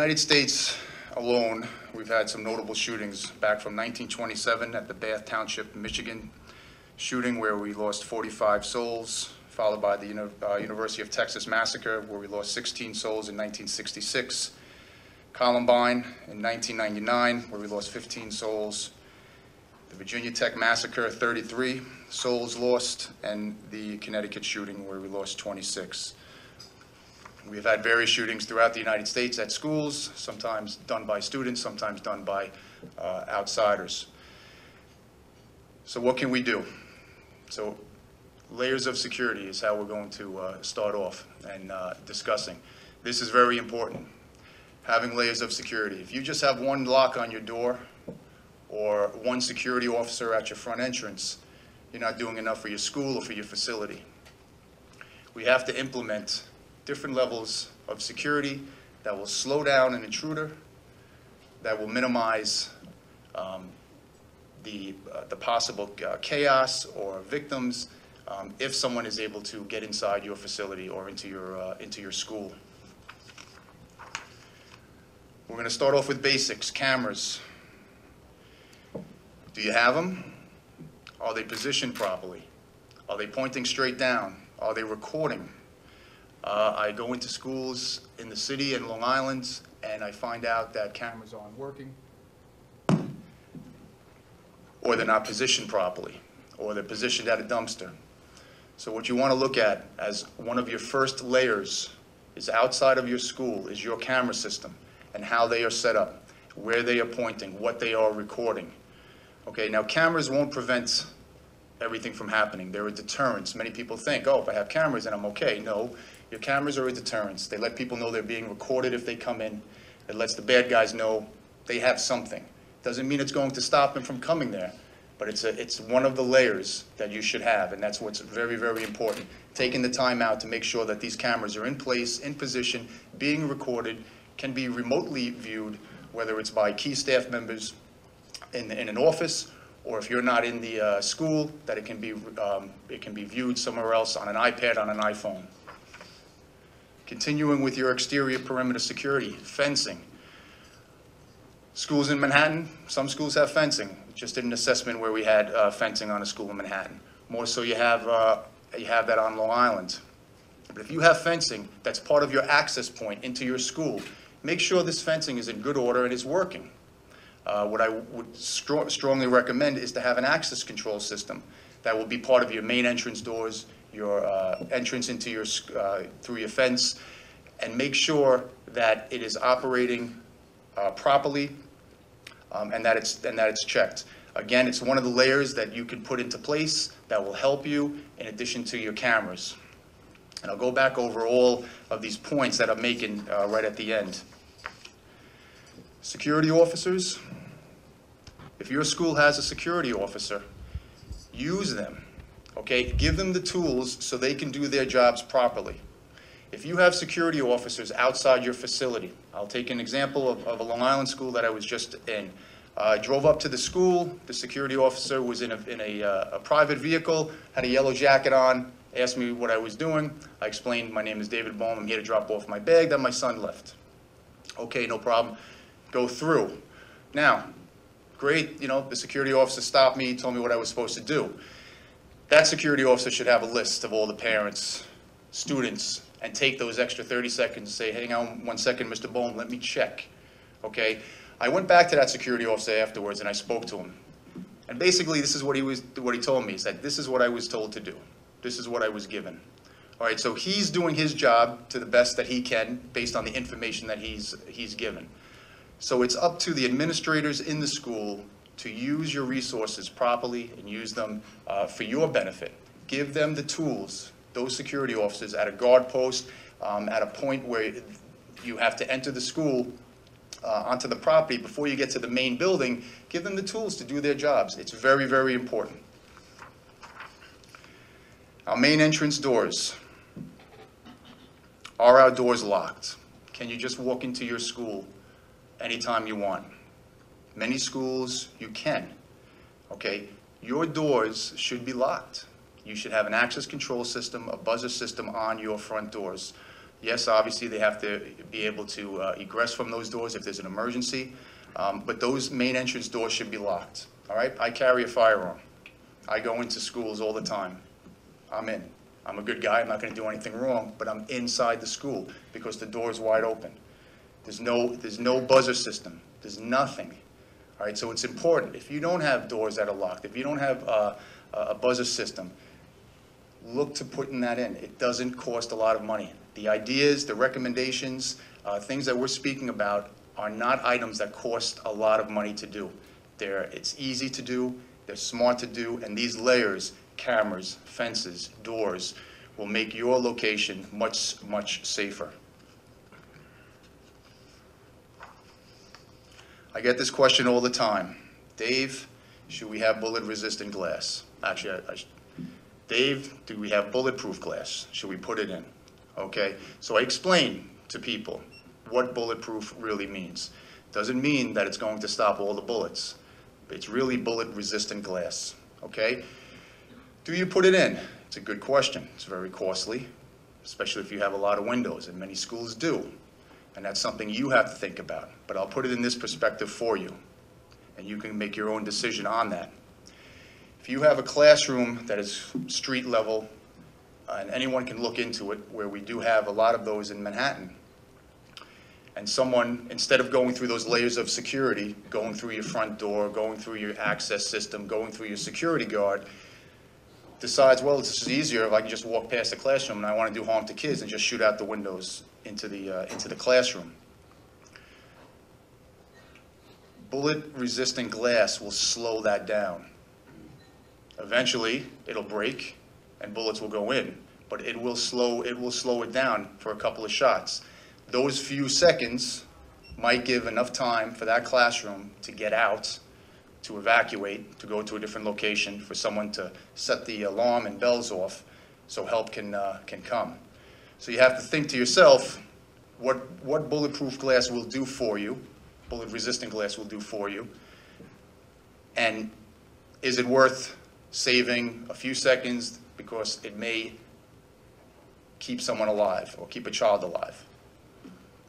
United States alone, we've had some notable shootings back from 1927 at the Bath Township, Michigan shooting where we lost 45 souls, followed by the uh, University of Texas massacre where we lost 16 souls in 1966. Columbine in 1999 where we lost 15 souls. The Virginia Tech massacre, 33 souls lost, and the Connecticut shooting where we lost 26. We've had various shootings throughout the United States at schools, sometimes done by students, sometimes done by uh, outsiders. So what can we do? So layers of security is how we're going to uh, start off and uh, discussing. This is very important, having layers of security. If you just have one lock on your door or one security officer at your front entrance, you're not doing enough for your school or for your facility. We have to implement different levels of security that will slow down an intruder, that will minimize um, the, uh, the possible uh, chaos or victims um, if someone is able to get inside your facility or into your, uh, into your school. We're going to start off with basics, cameras. Do you have them? Are they positioned properly? Are they pointing straight down? Are they recording? Uh, I go into schools in the city and Long Island, and I find out that cameras aren't working, or they're not positioned properly, or they're positioned at a dumpster. So what you want to look at as one of your first layers is outside of your school is your camera system and how they are set up, where they are pointing, what they are recording. Okay, now cameras won't prevent everything from happening. They're a deterrence. Many people think, oh, if I have cameras, then I'm okay. No, your cameras are a deterrence. They let people know they're being recorded if they come in. It lets the bad guys know they have something. Doesn't mean it's going to stop them from coming there, but it's, a, it's one of the layers that you should have, and that's what's very, very important. Taking the time out to make sure that these cameras are in place, in position, being recorded, can be remotely viewed, whether it's by key staff members in, in an office, or if you're not in the uh, school, that it can be, um, it can be viewed somewhere else on an iPad, on an iPhone. Continuing with your exterior perimeter security, fencing. Schools in Manhattan, some schools have fencing. Just did an assessment where we had uh, fencing on a school in Manhattan. More so you have, uh, you have that on Long Island. But if you have fencing that's part of your access point into your school, make sure this fencing is in good order and is working. Uh, What I would stro- strongly recommend is to have an access control system that will be part of your main entrance doors, your uh, entrance into your, uh, through your fence, and make sure that it is operating uh, properly um, and that it's, and that it's checked. Again, it's one of the layers that you can put into place that will help you in addition to your cameras. And I'll go back over all of these points that I'm making uh, right at the end. Security officers, if your school has a security officer, use them, okay? Give them the tools so they can do their jobs properly. If you have security officers outside your facility, I'll take an example of, of a Long Island school that I was just in. Uh, I drove up to the school, the security officer was in a, in a, uh, a private vehicle, had a yellow jacket on, asked me what I was doing. I explained, my name is David Bohm, I'm here to drop off my bag that my son left. Okay, no problem, go through. Now, great, you know, the security officer stopped me, told me what I was supposed to do. That security officer should have a list of all the parents, students, and take those extra 30 seconds and say, hang on one second, Mr. Bohm, let me check, okay? I went back to that security officer afterwards and I spoke to him. And basically, this is what he was, what he told me, he said, this is what I was told to do. This is what I was given. All right, so he's doing his job to the best that he can based on the information that he's, he's given. So it's up to the administrators in the school to use your resources properly and use them uh, for your benefit. Give them the tools, those security officers at a guard post, um, at a point where you have to enter the school uh, onto the property before you get to the main building, give them the tools to do their jobs. It's very, very important. Our main entrance doors. Are our doors locked? Can you just walk into your school anytime you want? Many schools, you can. Okay? Your doors should be locked. You should have an access control system, a buzzer system on your front doors. Yes, obviously, they have to be able to uh, egress from those doors if there's an emergency, um, but those main entrance doors should be locked, all right? I carry a firearm. I go into schools all the time. I'm in. I'm a good guy, I'm not gonna do anything wrong, but I'm inside the school because the door is wide open. There's no, there's no buzzer system, there's nothing. So it's important, if you don't have doors that are locked, if you don't have uh, a a buzzer system, look to putting that in. It doesn't cost a lot of money. The ideas, the recommendations, uh, things that we're speaking about are not items that cost a lot of money to do. They're, it's easy to do, they're smart to do, and these layers, cameras, fences, doors, will make your location much, much safer. I get this question all the time. Dave, should we have bullet-resistant glass? Actually, I- I, Dave, do we have bulletproof glass? Should we put it in? Okay, so I explain to people what bulletproof really means. Doesn't mean that it's going to stop all the bullets. It's really bullet-resistant glass, okay? Do you put it in? It's a good question. It's very costly, especially if you have a lot of windows, and many schools do. And that's something you have to think about. But I'll put it in this perspective for you, and you can make your own decision on that. If you have a classroom that is street level, uh, and anyone can look into it, where we do have a lot of those in Manhattan, and someone, instead of going through those layers of security, going through your front door, going through your access system, going through your security guard, decides, well, it's just easier if I can just walk past the classroom and I want to do harm to kids and just shoot out the windows into the, uh, into the classroom. Bullet-resistant glass will slow that down. Eventually, it'll break and bullets will go in, but it will slow, it will slow it down for a couple of shots. Those few seconds might give enough time for that classroom to get out, to evacuate, to go to a different location, for someone to set the alarm and bells off so help can, uh, can come. So you have to think to yourself, what, what bulletproof glass will do for you, bullet-resistant glass will do for you, and is it worth saving a few seconds because it may keep someone alive or keep a child alive?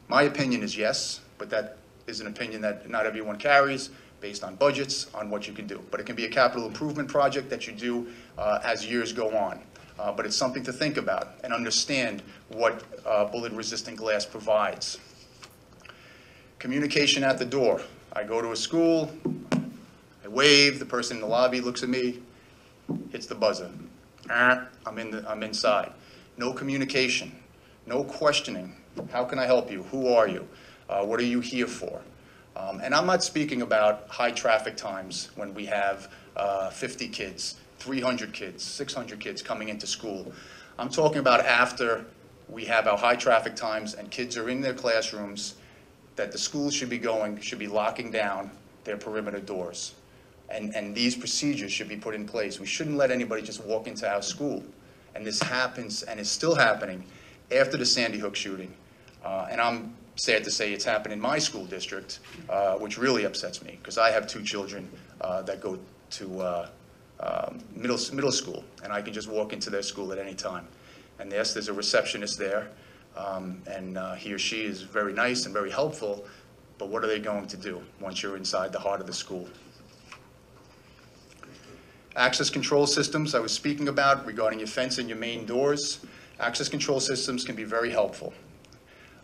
My opinion is yes, but that is an opinion that not everyone carries based on budgets, on what you can do. But it can be a capital improvement project that you do uh, as years go on. Uh, But it's something to think about and understand what uh, bullet-resistant glass provides. Communication at the door. I go to a school, I wave, the person in the lobby looks at me, hits the buzzer. Ah, I'm in the, I'm inside. No communication, no questioning. How can I help you? Who are you? Uh, what are you here for? Um, and I'm not speaking about high traffic times when we have uh, 50 kids, 300 kids, 600 kids coming into school. I'm talking about after we have our high traffic times and kids are in their classrooms, that the schools should be going, should be locking down their perimeter doors. And, and these procedures should be put in place. We shouldn't let anybody just walk into our school. And this happens and is still happening after the Sandy Hook shooting. Uh, and I'm sad to say it's happened in my school district, uh, which really upsets me because I have two children uh, that go to uh, um, middle, middle school, and I can just walk into their school at any time. And yes, there's a receptionist there, um, and uh, he or she is very nice and very helpful, but what are they going to do once you're inside the heart of the school? Access control systems I was speaking about regarding your fence and your main doors. Access control systems can be very helpful.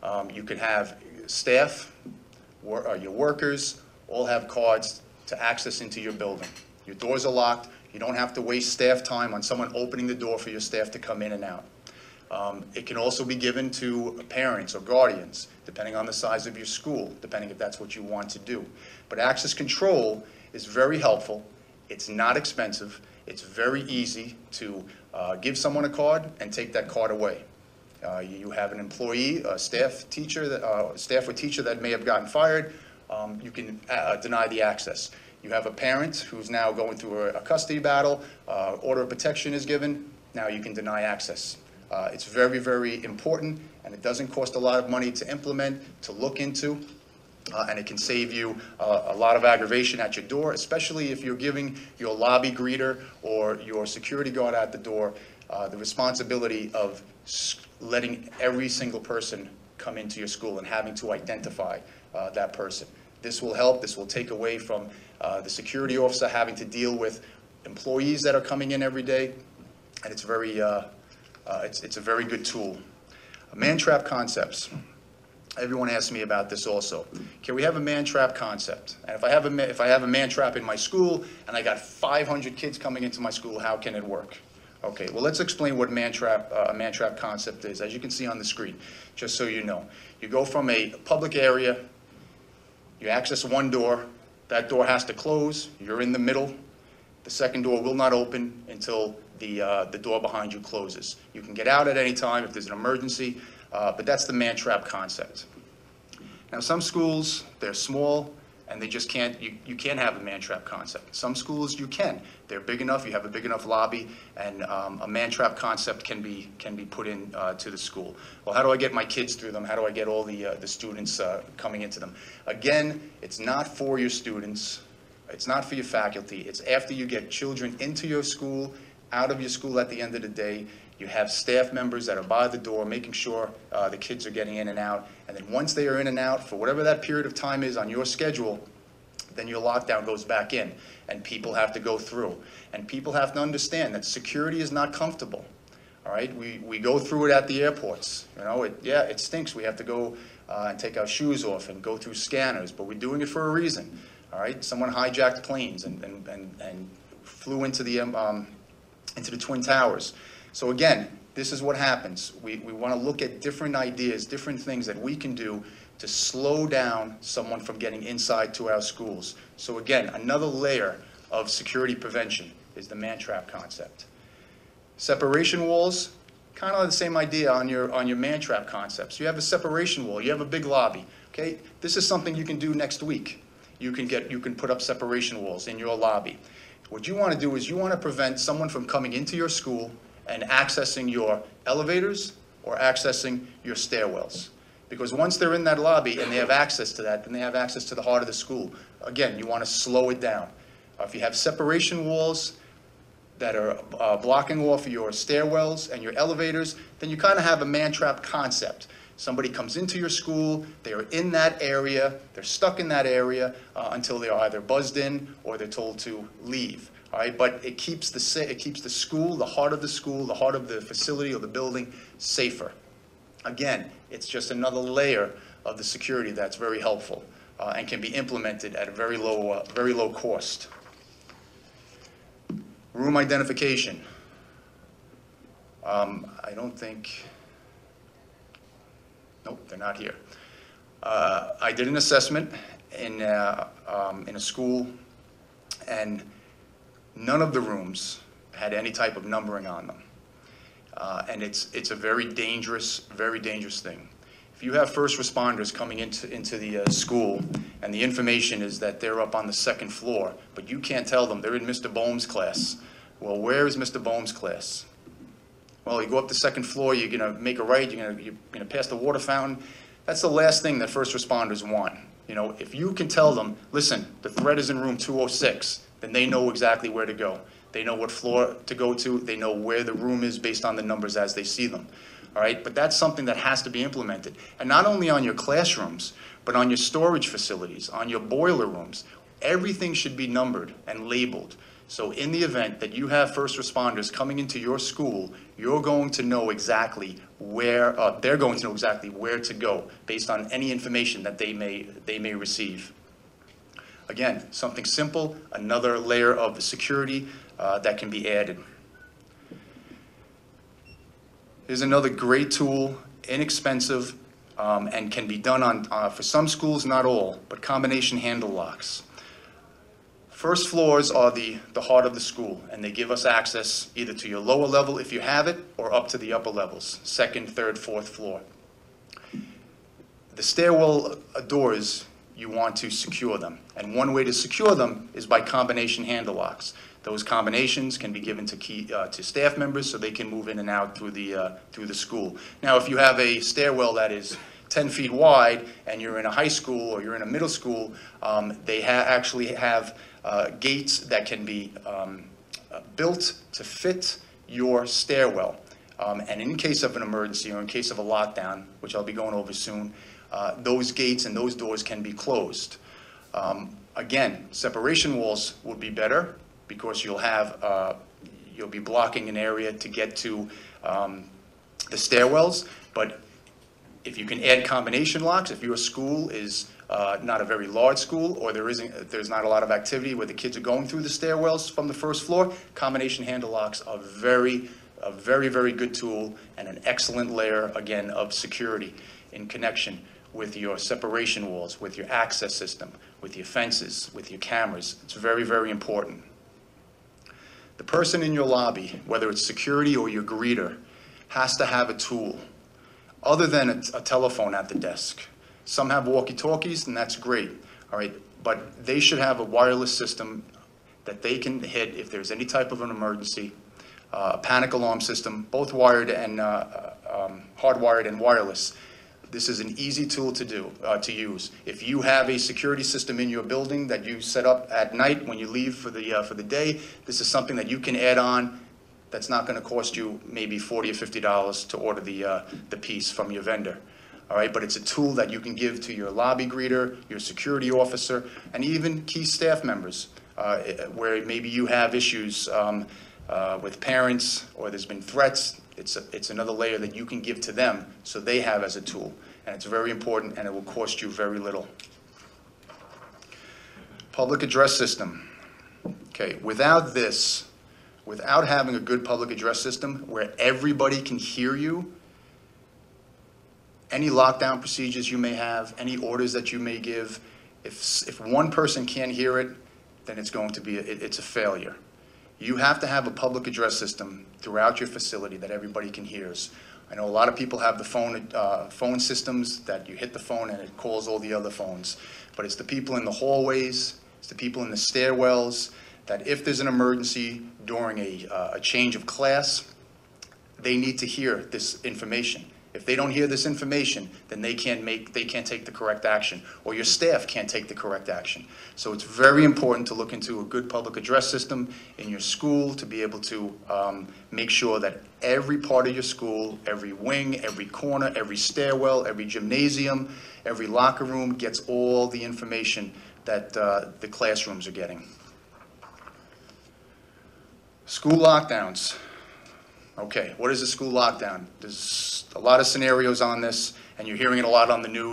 Um, You can have staff, wor- uh, your workers, all have cards to access into your building. Your doors are locked, you don't have to waste staff time on someone opening the door for your staff to come in and out. Um, It can also be given to parents or guardians, depending on the size of your school, depending if that's what you want to do. But access control is very helpful, it's not expensive, it's very easy to uh, give someone a card and take that card away. Uh, You have an employee, a staff teacher, that- uh, staff or teacher that may have gotten fired, um, you can uh, deny the access. You have a parent who's now going through a a custody battle, uh, order of protection is given, now you can deny access. Uh, It's very, very important, and it doesn't cost a lot of money to implement, to look into, uh, and it can save you uh, a lot of aggravation at your door, especially if you're giving your lobby greeter or your security guard at the door uh, the responsibility of letting every single person come into your school and having to identify uh, that person. This will help, this will take away from uh, the security officer having to deal with employees that are coming in every day, and it's very, uh, uh, it's, it's a very good tool. Man-trap concepts. Everyone asks me about this also. Can we have a man-trap concept? And if I have a, if I have a man-trap in my school, and I got 500 kids coming into my school, how can it work? Okay, well, let's explain what uh, a man-trap concept is, as you can see on the screen, just so you know. You go from a public area, you access one door, that door has to close, you're in the middle, the second door will not open until the, uh, the door behind you closes. You can get out at any time if there's an emergency, uh, but that's the man-trap concept. Now, some schools, they're small, and they just can't, you, you can't have a man-trap concept. Some schools, you can. They're big enough, you have a big enough lobby, and um, a man-trap concept can be, can be put in uh, to the school. Well, how do I get my kids through them? How do I get all the, uh, the students uh, coming into them? Again, it's not for your students, it's not for your faculty, it's after you get children into your school, out of your school at the end of the day. You have staff members that are by the door, making sure uh, the kids are getting in and out. And then once they are in and out, for whatever that period of time is on your schedule, then your lockdown goes back in, and people have to go through. And people have to understand that security is not comfortable, all right? We, we go through it at the airports, you know, it, yeah, it stinks, we have to go uh, and take our shoes off and go through scanners, but we're doing it for a reason, all right? Someone hijacked planes and, and, and and flew into the, um, into the Twin Towers. So again, this is what happens. We, we want to look at different ideas, different things that we can do to slow down someone from getting inside to our schools. So again, another layer of security prevention is the man-trap concept. Separation walls, kind of the same idea on your, on your man-trap concepts. You have a separation wall, you have a big lobby, okay? This is something you can do next week. You can get, you can put up separation walls in your lobby. What you want to do is you want to prevent someone from coming into your school and accessing your elevators or accessing your stairwells. Because once they're in that lobby and they have access to that, then they have access to the heart of the school. Again, you want to slow it down. Uh, If you have separation walls, that are uh, blocking off your stairwells and your elevators, then you kind of have a man-trap concept. Somebody comes into your school, they are in that area, they're stuck in that area uh, until they're either buzzed in or they're told to leave. All right, but it keeps the, it keeps the school, the heart of the school, the heart of the facility or the building safer. Again, it's just another layer of the security that's very helpful uh, and can be implemented at a very low, uh, very low cost. Room identification. Um, I don't think, nope, they're not here. Uh, I did an assessment in, uh, um, in a school, and none of the rooms had any type of numbering on them. Uh, And it's, it's a very dangerous, very dangerous thing. If you have first responders coming into, into the uh, school, and the information is that they're up on the second floor, but you can't tell them, they're in Mr. Bohm's class. Well, where is Mr. Bohm's class? Well, you go up the second floor, you're gonna make a right, you're gonna, you're gonna pass the water fountain. That's the last thing that first responders want. You know, if you can tell them, listen, the threat is in room 206, then they know exactly where to go. They know what floor to go to, they know where the room is based on the numbers as they see them. All right, but that's something that has to be implemented. And not only on your classrooms, but on your storage facilities, on your boiler rooms. Everything should be numbered and labeled. So in the event that you have first responders coming into your school, you're going to know exactly where, uh, they're going to know exactly where to go based on any information that they may, they may receive. Again, something simple, another layer of security uh, that can be added. Here's another great tool, inexpensive, um, and can be done on, uh, for some schools, not all, but combination handle locks. First floors are the, the heart of the school, and they give us access either to your lower level if you have it, or up to the upper levels, second, third, fourth floor. The stairwell uh, doors, you want to secure them, and one way to secure them is by combination handle locks. Those combinations can be given to key, uh, to staff members so they can move in and out through the, uh, through the school. Now, if you have a stairwell that is 10 feet wide and you're in a high school or you're in a middle school, um, they ha- actually have uh, gates that can be um, uh, built to fit your stairwell. Um, And in case of an emergency or in case of a lockdown, which I'll be going over soon, uh, those gates and those doors can be closed. Um, Again, separation walls would be better because you'll have, uh, you'll be blocking an area to get to um, the stairwells. But if you can add combination locks, if your school is uh, not a very large school, or there isn't, there's not a lot of activity where the kids are going through the stairwells from the first floor, combination handle locks are very, a very, very good tool and an excellent layer, again, of security in connection with your separation walls, with your access system, with your fences, with your cameras. It's very, very important. The person in your lobby, whether it's security or your greeter, has to have a tool other than a, a telephone at the desk. Some have walkie-talkies, and that's great, all right? But they should have a wireless system that they can hit if there's any type of an emergency, uh, a panic alarm system, both wired and, uh, um, hardwired and wireless. This is an easy tool to do, uh, to use. If you have a security system in your building that you set up at night when you leave for the, uh, for the day, this is something that you can add on that's not gonna cost you maybe forty or fifty dollars to order the, uh, the piece from your vendor. All right, but it's a tool that you can give to your lobby greeter, your security officer, and even key staff members, uh, where maybe you have issues, um, uh, with parents, or there's been threats. It's, a- it's another layer that you can give to them, so they have as a tool. And it's very important, and it will cost you very little. Public address system. Okay, without this, without having a good public address system where everybody can hear you, any lockdown procedures you may have, any orders that you may give, if, if one person can't hear it, then it's going to be, it, it's a failure. You have to have a public address system throughout your facility that everybody can hear. I know a lot of people have the phone, uh, phone systems that you hit the phone and it calls all the other phones. But it's the people in the hallways, it's the people in the stairwells, that if there's an emergency during a, uh, a change of class, they need to hear this information. If they don't hear this information, then they can't make, they can't take the correct action, or your staff can't take the correct action. So it's very important to look into a good public address system in your school to be able to um, make sure that every part of your school, every wing, every corner, every stairwell, every gymnasium, every locker room gets all the information that uh, the classrooms are getting. School lockdowns. Okay, what is a school lockdown? There's a lot of scenarios on this, and you're hearing it a lot on the news.